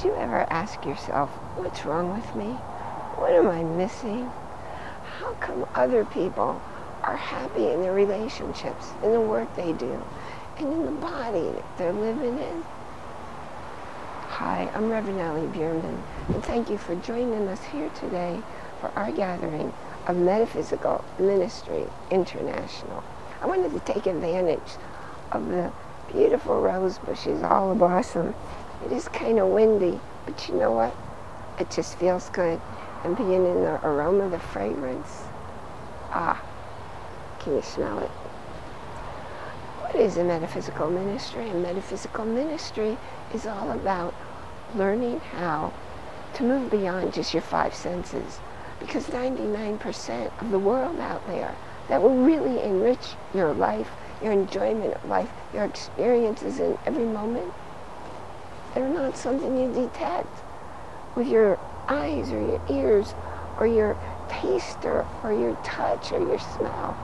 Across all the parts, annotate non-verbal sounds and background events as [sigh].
Do you ever ask yourself, what's wrong with me? What am I missing? How come other people are happy in their relationships, in the work they do, and in the body that they're living in? Hi, I'm Reverend Ali Bierman, and thank you for joining us here today for our gathering of Metaphysical Ministry International. I wanted to take advantage of the beautiful rose bushes all blossom. It is kind of windy, but you know what? It just feels good. And being in the aroma, the fragrance, ah, can you smell it? What is a metaphysical ministry? A metaphysical ministry is all about learning how to move beyond just your five senses. Because 99% of the world out there that will really enrich your life, your enjoyment of life, your experiences in every moment, they're not something you detect with your eyes or your ears or your taste or, your touch or your smell.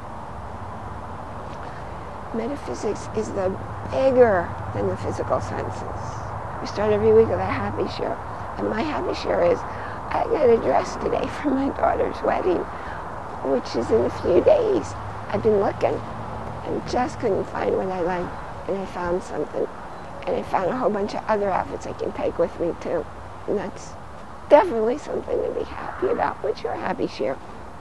Metaphysics is the bigger than the physical senses. We start every week with a happy share. And my happy share is I got a dress today [laughs] for my daughter's wedding, which is in a few days. I've been looking and just couldn't find what I liked. And I found something. And I found a whole bunch of other outfits I can take with me too. And that's definitely something to be happy about. What's your happy share?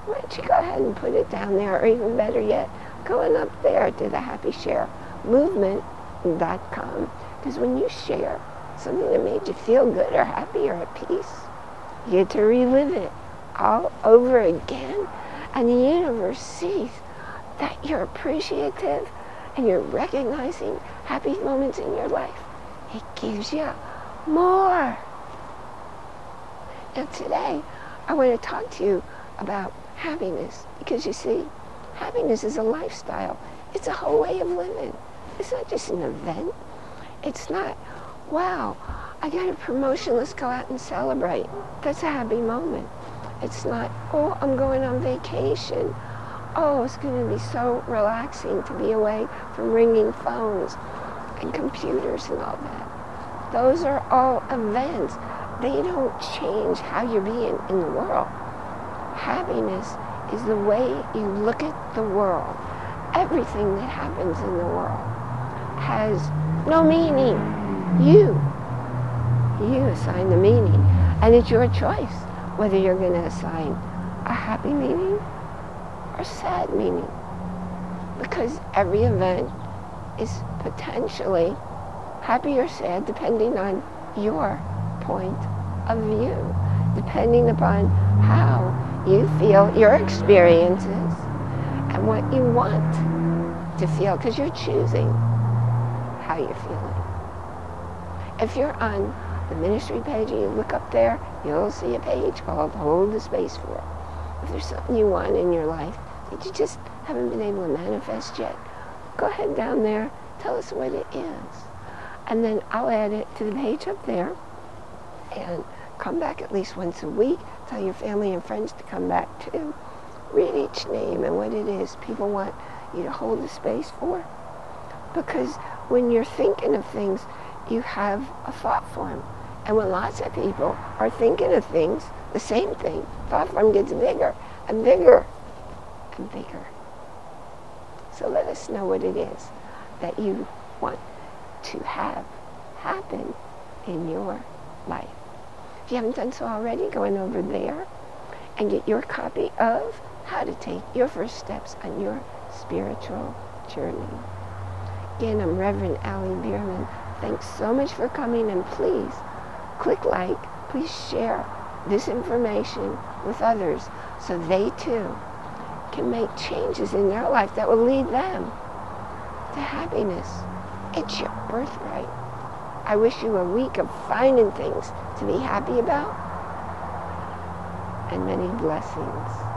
Why don't you go ahead and put it down there, or even better yet, go going up there to the happy share movement.com. Because when you share something that made you feel good or happy or at peace, you get to relive it all over again. And the universe sees that you're appreciative and you're recognizing happy moments in your life. It gives you more. And today, I want to talk to you about happiness because you see, happiness is a lifestyle. It's a whole way of living. It's not just an event. It's not, wow, I got a promotion, let's go out and celebrate. That's a happy moment. It's not, oh, I'm going on vacation. Oh, it's going to be so relaxing to be away from ringing phones and computers and all that. Those are all events. They don't change how you're being in the world. Happiness is the way you look at the world. Everything that happens in the world has no meaning. You, you assign the meaning. And it's your choice whether you're going to assign a happy meaning or sad meaning. Because every event is potentially happy or sad depending on your point of view, depending upon how you feel your experiences and what you want to feel, because you're choosing how you're feeling. If you're on the ministry page and you look up there, you'll see a page called Hold the Space For. If there's something you want in your life that you just haven't been able to manifest yet, go ahead down there, tell us what it is. And then I'll add it to the page up there and come back at least once a week. Tell your family and friends to come back too. Read each name and what it is people want you to hold the space for. Because when you're thinking of things, you have a thought form. And when lots of people are thinking of things, the same thing, thought form gets bigger and bigger and bigger. So let us know what it is that you want to have happen in your life. If you haven't done so already, go on over there and get your copy of How to Take Your First Steps on Your Spiritual Journey. Again, I'm Reverend Ali Bierman. Thanks so much for coming and please click like, please share this information with others so they too can make changes in their life that will lead them to happiness. It's your birthright. I wish you a week of finding things to be happy about and many blessings.